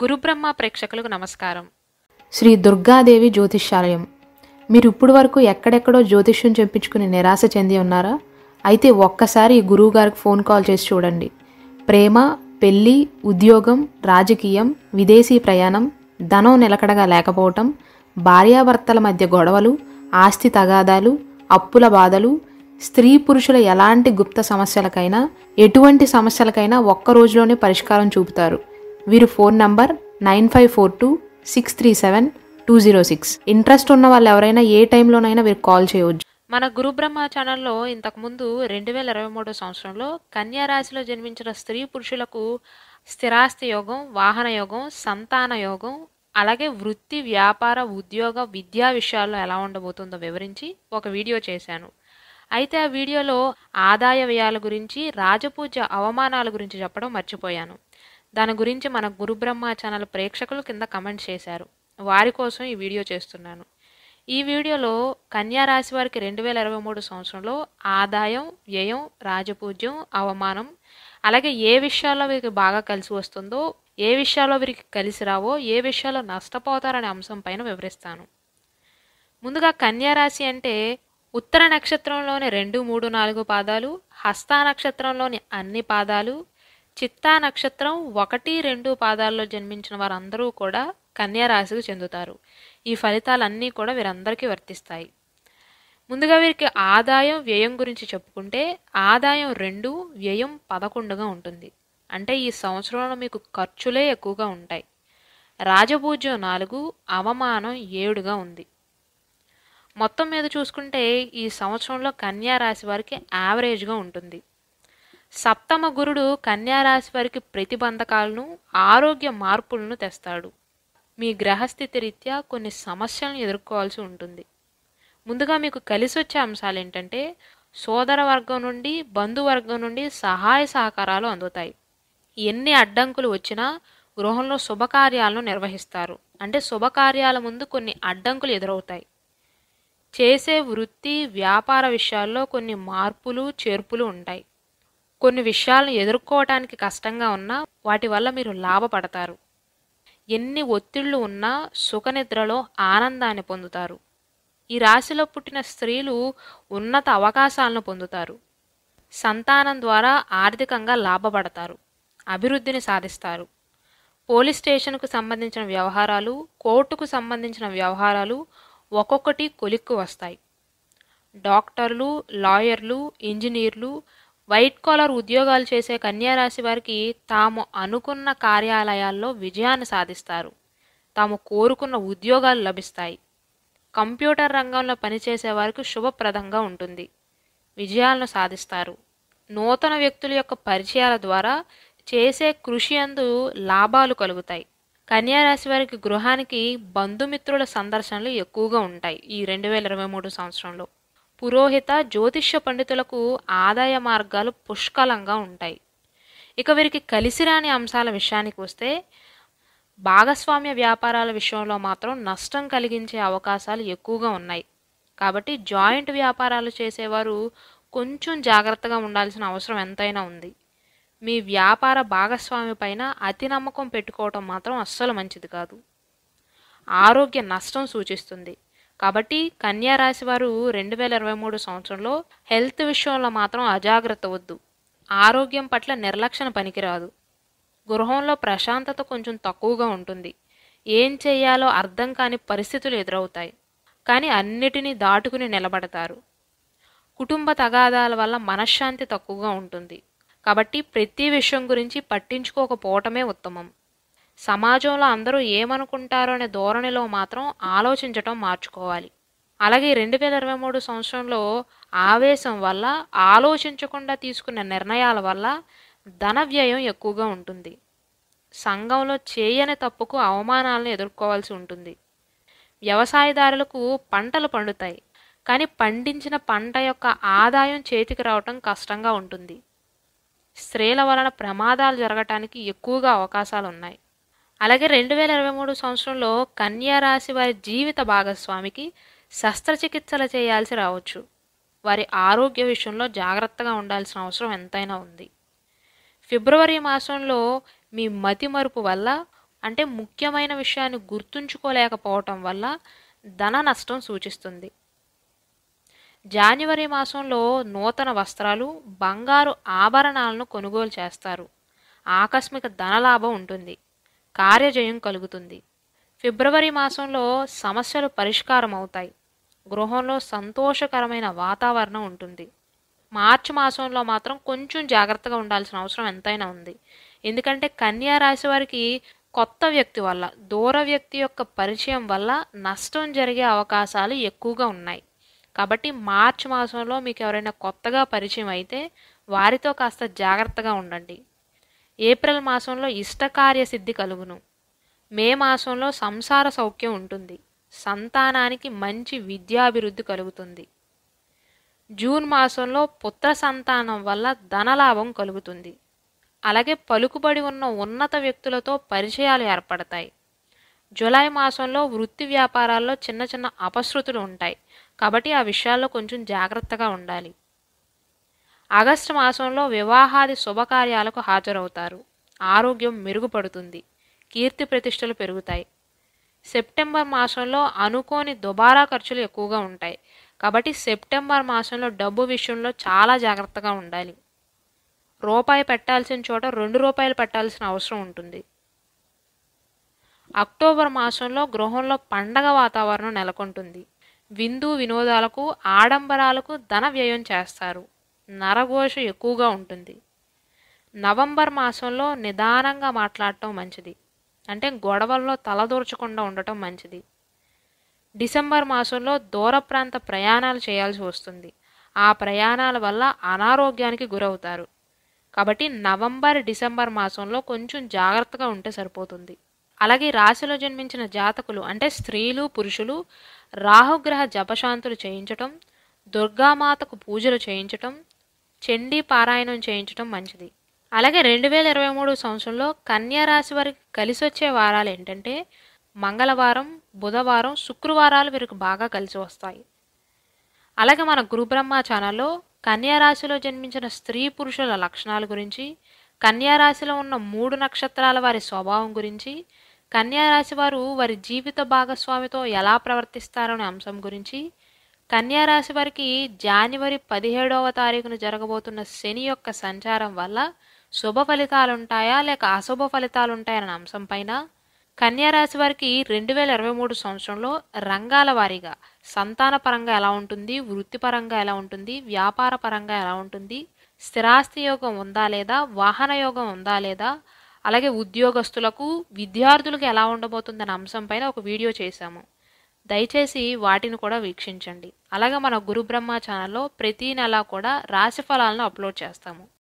గురుబ్రహ్మ ప్రేక్షకులకు నమస్కారం. శ్రీ దుర్గాదేవి జ్యోతిష్యాలయం. మీరు ఇప్పుడు వరకు ఎక్కడెక్కడో జ్యోతిష్యం చెప్పించుకుని నిరాశ చెంది ఉన్నారా? అయితే ఒక్కసారి ఈ గురువుగారికి ఫోన్ కాల్ చేసి చూడండి. ప్రేమ పెళ్ళి ఉద్యోగం రాజకీయం విదేశీ ప్రయాణం ధనం నిలకడగా లేకపోవటం భార్యాభర్తల మధ్య గొడవలు ఆస్తి తగాదాలు అప్పుల బాధలు స్త్రీ పురుషుల ఎలాంటి గుప్త సమస్యలకైనా ఎటువంటి సమస్యలకైనా ఒక్క రోజులోనే పరిష్కారం చూపుతారు. వీరు phone number nine five four two six three seven two zero six. Interest ఉన్న వాళ్ళు ఎవరైనా ఏ టైంలోనైనా వీరు కాల్ చేయవచ్చు. మన గురుబ్రహ్మ ఛానల్లో ఇంతకుముందు రెండు వేల ఇరవై మూడో సంవత్సరంలో కన్యా రాశిలో జన్మించిన స్త్రీ పురుషులకు స్థిరాస్తి యోగం వాహన యోగం సంతాన యోగం అలాగే వృత్తి వ్యాపార ఉద్యోగ విద్యా విషయాల్లో ఎలా ఉండబోతుందో వివరించి ఒక వీడియో చేశాను. అయితే ఆ వీడియోలో ఆదాయ వ్యయాల గురించి రాజపూజ అవమానాల గురించి చెప్పడం మర్చిపోయాను. దాని గురించి మన గురుబ్రహ్మ ఛానల్ ప్రేక్షకులు కింద కమెంట్ చేశారు. వారి కోసం ఈ వీడియో చేస్తున్నాను. ఈ వీడియోలో కన్యా రాశి వారికి రెండు వేల ఇరవై మూడు సంవత్సరంలో ఆదాయం వ్యయం రాజపూజ్యం అవమానం అలాగే ఏ విషయాల్లో వీరికి బాగా కలిసి వస్తుందో ఏ విషయాల్లో వీరికి కలిసి రావో ఏ విషయాల్లో నష్టపోతారనే అంశం పైన వివరిస్తాను. ముందుగా కన్యా రాశి అంటే ఉత్తర నక్షత్రంలోని రెండు మూడు నాలుగు పాదాలు హస్త నక్షత్రంలోని అన్ని పాదాలు చిత్తా నక్షత్రం ఒకటి రెండు పాదాల్లో జన్మించిన వారందరూ కూడా కన్యారాశికి చెందుతారు. ఈ ఫలితాలన్నీ కూడా వీరందరికీ వర్తిస్తాయి. ముందుగా వీరికి ఆదాయం వ్యయం గురించి చెప్పుకుంటే ఆదాయం రెండు వ్యయం పదకొండుగా ఉంటుంది. అంటే ఈ సంవత్సరంలో మీకు ఖర్చులే ఎక్కువగా ఉంటాయి. రాజభూజ్యం నాలుగు అవమానం ఏడుగా ఉంది. మొత్తం మీద చూసుకుంటే ఈ సంవత్సరంలో కన్యా రాశి వారికి యావరేజ్గా ఉంటుంది. సప్తమ గురుడు కన్యారాశి వారికి ప్రతిబంధకాలను ఆరోగ్య మార్పులను తెస్తాడు. మీ గ్రహస్థితి రీత్యా కొన్ని సమస్యలను ఎదుర్కోవాల్సి ఉంటుంది. ముందుగా మీకు కలిసి వచ్చే అంశాలు ఏంటంటే సోదర వర్గం నుండి బంధువర్గం నుండి సహాయ సహకారాలు అందుతాయి. ఎన్ని అడ్డంకులు వచ్చినా గృహంలో శుభకార్యాలను నిర్వహిస్తారు. అంటే శుభకార్యాల ముందు కొన్ని అడ్డంకులు ఎదురవుతాయి. చేసే వృత్తి వ్యాపార విషయాల్లో కొన్ని మార్పులు చేర్పులు ఉంటాయి. కొన్ని విషయాలను ఎదుర్కోవటానికి కష్టంగా ఉన్నా వాటి వల్ల మీరు లాభపడతారు. ఎన్ని ఒత్తిళ్ళు ఉన్నా సుఖనిద్రలో ఆనందాన్ని పొందుతారు. ఈ రాశిలో పుట్టిన స్త్రీలు ఉన్నత అవకాశాలను పొందుతారు. సంతానం ద్వారా ఆర్థికంగా లాభపడతారు. అభివృద్ధిని సాధిస్తారు. పోలీస్ స్టేషన్కు సంబంధించిన వ్యవహారాలు కోర్టుకు సంబంధించిన వ్యవహారాలు ఒక్కొక్కటి కొలిక్కు వస్తాయి. డాక్టర్లు లాయర్లు ఇంజనీర్లు వైట్ కాలర్ ఉద్యోగాలు చేసే కన్యారాశి వారికి తాము అనుకున్న కార్యాలయాల్లో విజయాన్ని సాధిస్తారు. తాము కోరుకున్న ఉద్యోగాలు లభిస్తాయి. కంప్యూటర్ రంగంలో పనిచేసే వారికి శుభప్రదంగా ఉంటుంది. విజయాలను సాధిస్తారు. నూతన వ్యక్తుల యొక్క పరిచయాల ద్వారా చేసే కృషి అందు లాభాలు కలుగుతాయి. కన్యారాశి వారికి గృహానికి బంధుమిత్రుల సందర్శనలు ఎక్కువగా ఉంటాయి ఈ రెండు వేల ఇరవై మూడు సంవత్సరంలో. పురోహిత జ్యోతిష్య పండితులకు ఆదాయ మార్గాలు పుష్కలంగా ఉంటాయి. ఇక వీరికి కలిసిరాని అంశాల విషయానికి వస్తే భాగస్వామ్య వ్యాపారాల విషయంలో మాత్రం నష్టం కలిగించే అవకాశాలు ఎక్కువగా ఉన్నాయి. కాబట్టి జాయింట్ వ్యాపారాలు చేసేవారు కొంచెం జాగ్రత్తగా ఉండాల్సిన అవసరం ఎంతైనా ఉంది. మీ వ్యాపార భాగస్వామి పైన అతి నమ్మకం పెట్టుకోవటం మాత్రం అస్సలు మంచిది కాదు. ఆరోగ్య నష్టం సూచిస్తుంది. కాబట్టి కన్యా రాశి వారు రెండు వేల ఇరవై మూడు సంవత్సరంలో హెల్త్ విషయంలో మాత్రం అజాగ్రత్త వద్దు. ఆరోగ్యం పట్ల నిర్లక్ష్యం పనికిరాదు. గృహంలో ప్రశాంతత కొంచెం తక్కువగా ఉంటుంది. ఏం చేయాలో అర్థం కాని పరిస్థితులు ఎదురవుతాయి. కానీ అన్నిటినీ దాటుకుని నిలబడతారు. కుటుంబ తగాదాల వల్ల మనశ్శాంతి తక్కువగా ఉంటుంది. కాబట్టి ప్రతి విషయం గురించి పట్టించుకోకపోవటమే ఉత్తమం. సమాజంలో అందరూ ఏమనుకుంటారో అనే ధోరణిలో మాత్రం ఆలోచించటం మార్చుకోవాలి. అలాగే రెండు వేల ఇరవై మూడు సంవత్సరంలో ఆవేశం వల్ల ఆలోచించకుండా తీసుకున్న నిర్ణయాల వల్ల ధన వ్యయం ఎక్కువగా ఉంటుంది. సంఘంలో చేయని తప్పుకు అవమానాలను ఎదుర్కోవాల్సి ఉంటుంది. వ్యవసాయదారులకు పంటలు పండుతాయి. కానీ పండించిన పంట యొక్క ఆదాయం చేతికి రావటం కష్టంగా ఉంటుంది. స్త్రీల వలన ప్రమాదాలు జరగటానికి ఎక్కువగా అవకాశాలు ఉన్నాయి అలాగే రెండు వేల ఇరవై మూడు సంవత్సరంలో కన్యా రాశి వారి జీవిత భాగస్వామికి శస్త్రచికిత్సలు చేయాల్సి రావచ్చు. వారి ఆరోగ్య విషయంలో జాగ్రత్తగా ఉండాల్సిన అవసరం ఎంతైనా ఉంది. ఫిబ్రవరి మాసంలో మీ మతిమరుపు వల్ల అంటే ముఖ్యమైన విషయాన్ని గుర్తుంచుకోలేకపోవటం వల్ల ధన నష్టం సూచిస్తుంది. జనవరి మాసంలో నూతన వస్త్రాలు బంగారు ఆభరణాలను కొనుగోలు చేస్తారు. ఆకస్మిక ధనలాభం ఉంటుంది. కార్యజయం కలుగుతుంది. ఫిబ్రవరి మాసంలో సమస్యలు పరిష్కారం అవుతాయి గృహంలో సంతోషకరమైన వాతావరణం ఉంటుంది. మార్చి మాసంలో మాత్రం కొంచెం జాగ్రత్తగా ఉండాల్సిన అవసరం ఎంతైనా ఉంది. ఎందుకంటే కన్యా రాశి వారికి కొత్త వ్యక్తి వల్ల దూర వ్యక్తి యొక్క పరిచయం వల్ల నష్టం జరిగే అవకాశాలు ఎక్కువగా ఉన్నాయి. కాబట్టి మార్చి మాసంలో మీకు ఎవరైనా కొత్తగా పరిచయం అయితే వారితో కాస్త జాగ్రత్తగా ఉండండి. ఏప్రిల్ మాసంలో ఇష్టకార్య సిద్ధి కలుగును. మే మాసంలో సంసార సౌఖ్యం ఉంటుంది. సంతానానికి మంచి విద్యాభివృద్ధి కలుగుతుంది. జూన్ మాసంలో పుత్ర సంతానం వల్ల ధనలాభం కలుగుతుంది. అలాగే పలుకుబడి ఉన్న ఉన్నత వ్యక్తులతో పరిచయాలు ఏర్పడతాయి. జూలై మాసంలో వృత్తి వ్యాపారాల్లో చిన్న చిన్న అపశృతులు ఉంటాయి. కాబట్టి ఆ విషయాల్లో కొంచెం జాగ్రత్తగా ఉండాలి. ఆగస్టు మాసంలో వివాహాది శుభకార్యాలకు హాజరవుతారు. ఆరోగ్యం మెరుగుపడుతుంది. కీర్తి ప్రతిష్టలు పెరుగుతాయి. సెప్టెంబర్ మాసంలో అనుకోని దుబారా ఖర్చులు ఎక్కువగా ఉంటాయి. కాబట్టి సెప్టెంబర్ మాసంలో డబ్బు విషయంలో చాలా జాగ్రత్తగా ఉండాలి. రూపాయి పెట్టాల్సిన చోట రెండు రూపాయలు పెట్టాల్సిన అవసరం ఉంటుంది. అక్టోబర్ మాసంలో గృహంలో పండగ వాతావరణం నెలకొంటుంది. విందు వినోదాలకు ఆడంబరాలకు ధన వ్యయం చేస్తారు. నరఘోష ఎక్కువగా ఉంటుంది. నవంబర్ మాసంలో నిదానంగా మాట్లాడటం మంచిది. అంటే గొడవల్లో తలదూర్చకుండా ఉండటం మంచిది. డిసెంబర్ మాసంలో దూర ప్రాంత ప్రయాణాలు చేయాల్సి వస్తుంది. ఆ ప్రయాణాల వల్ల అనారోగ్యానికి గురవుతారు. కాబట్టి నవంబర్ డిసెంబర్ మాసంలో కొంచెం జాగ్రత్తగా ఉంటే సరిపోతుంది. అలాగే రాశిలో జన్మించిన జాతకులు అంటే స్త్రీలు పురుషులు రాహుగ్రహ జపశాంతులు చేయించటం దుర్గామాతకు పూజలు చేయించటం చండీ పారాయణం చేయించటం మంచిది. అలాగే రెండు వేల ఇరవై మూడు సంవత్సరంలో కన్యారాశి వారికి కలిసి వచ్చే వారాలు ఏంటంటే మంగళవారం బుధవారం శుక్రవారాలు వీరికి బాగా కలిసి వస్తాయి. అలాగే మన గురుబ్రహ్మ ఛానల్లో కన్యారాశిలో జన్మించిన స్త్రీ పురుషుల లక్షణాల గురించి కన్యారాశిలో ఉన్న మూడు నక్షత్రాల వారి స్వభావం గురించి కన్యారాశి వారు వారి జీవిత భాగస్వామితో ఎలా ప్రవర్తిస్తారనే అంశం గురించి కన్యారాశి వారికి జాన్వరి పదిహేడవ తారీఖున జరగబోతున్న శని యొక్క సంచారం వల్ల శుభ ఫలితాలు ఉంటాయా లేక అశుభ ఫలితాలు అంశం పైన కన్యారాశి వారికి రెండు వేల ఇరవై మూడు సంవత్సరంలో రంగాల వారీగా సంతాన పరంగా ఎలా ఉంటుంది వృత్తిపరంగా ఎలా ఉంటుంది వ్యాపార పరంగా ఎలా ఉంటుంది స్థిరాస్తి యోగం ఉందా లేదా వాహన యోగం ఉందా లేదా అలాగే ఉద్యోగస్తులకు విద్యార్థులకు ఎలా ఉండబోతుందనే అంశం పైన ఒక వీడియో చేశాము. దయచేసి వాటిని కూడా వీక్షించండి. అలాగే మన గురు బ్రహ్మ ఛానల్లో ప్రతి నెల కూడా రాశి ఫలాలను అప్లోడ్ చేస్తాము.